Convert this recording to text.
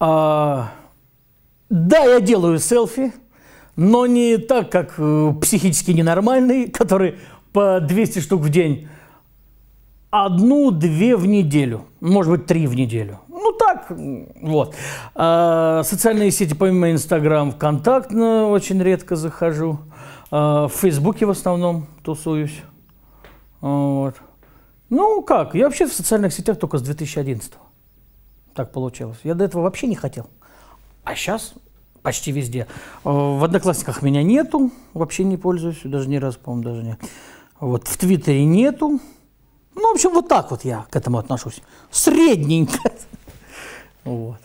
А, да, я делаю селфи, но не так, как э, психически ненормальный, который по 200 штук в день. Одну-две в неделю, может быть, три в неделю. Ну так, вот. А, социальные сети, помимо Инстаграм, ВКонтакт ну, очень редко захожу. А, в Фейсбуке в основном тусуюсь. Вот. Ну как, я вообще в социальных сетях только с 2011 Так получилось. Я до этого вообще не хотел. А сейчас почти везде. А, в Одноклассниках меня нету, вообще не пользуюсь, даже ни разу, по-моему, даже не. Вот в Твиттере нету. Ну, в общем, вот так вот я к этому отношусь. Средненько. Вот.